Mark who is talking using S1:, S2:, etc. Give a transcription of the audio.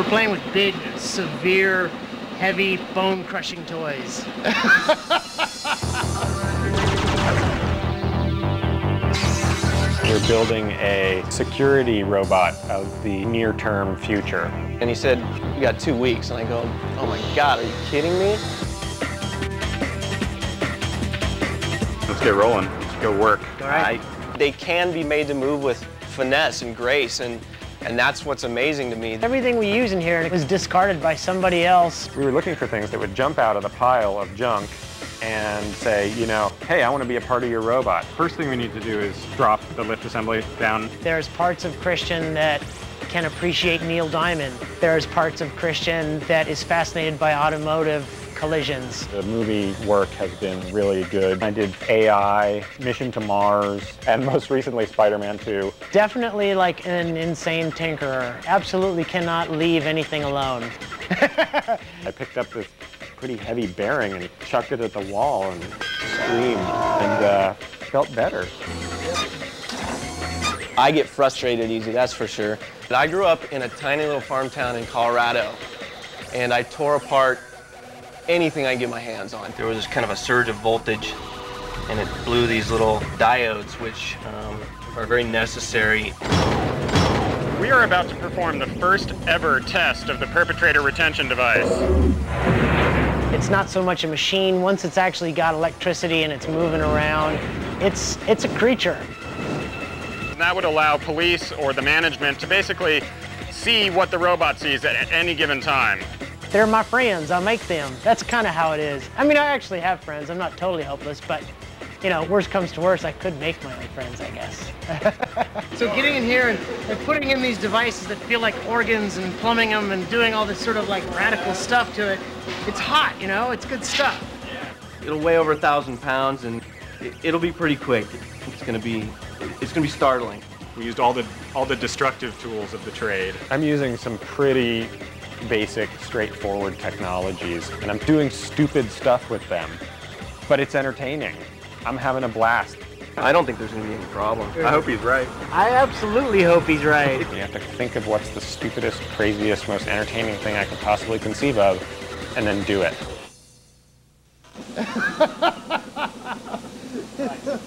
S1: We're playing with big, severe, heavy, bone-crushing toys.
S2: We're building a security robot of the near-term future.
S3: And he said, you got two weeks. And I go, oh my God, are you kidding me?
S2: Let's get rolling. Let's go work.
S1: All right.
S3: I, they can be made to move with finesse and grace, and, and that's what's amazing to me.
S1: Everything we use in here was discarded by somebody else.
S2: We were looking for things that would jump out of the pile of junk and say, you know, hey, I want to be a part of your robot. First thing we need to do is drop the lift assembly down.
S1: There's parts of Christian that can appreciate Neil Diamond. There's parts of Christian that is fascinated by automotive collisions.
S2: The movie work has been really good. I did AI, Mission to Mars, and most recently Spider-Man 2.
S1: Definitely like an insane tinkerer. Absolutely cannot leave anything alone.
S2: I picked up this pretty heavy bearing and chucked it at the wall and screamed and uh, felt better.
S3: I get frustrated easy, that's for sure. But I grew up in a tiny little farm town in Colorado, and I tore apart anything I could get my hands on. There was just kind of a surge of voltage, and it blew these little diodes, which um, are very necessary.
S2: We are about to perform the first ever test of the perpetrator retention device.
S1: It's not so much a machine. Once it's actually got electricity and it's moving around, it's, it's a creature.
S2: That would allow police or the management to basically see what the robot sees at any given time.
S1: They're my friends. I make them. That's kind of how it is. I mean, I actually have friends. I'm not totally helpless, but you know, worst comes to worst, I could make my own friends, I guess. so getting in here and, and, putting in these devices that feel like organs and plumbing them and doing all this sort of like radical stuff to it, it's hot, you know, it's good stuff.
S3: It'll weigh over a thousand pounds and it, will be pretty quick. It's gonna be, it's gonna be startling.
S2: We used all the, all the destructive tools of the trade. I'm using some pretty basic, straightforward technologies, and I'm doing stupid stuff with them, but it's entertaining. I'm having a blast.
S3: I don't think there's going to be any problem.
S2: I hope he's right.
S1: I absolutely hope he's right.
S2: You have to think of what's the stupidest, craziest, most entertaining thing I could possibly conceive of, and then do it.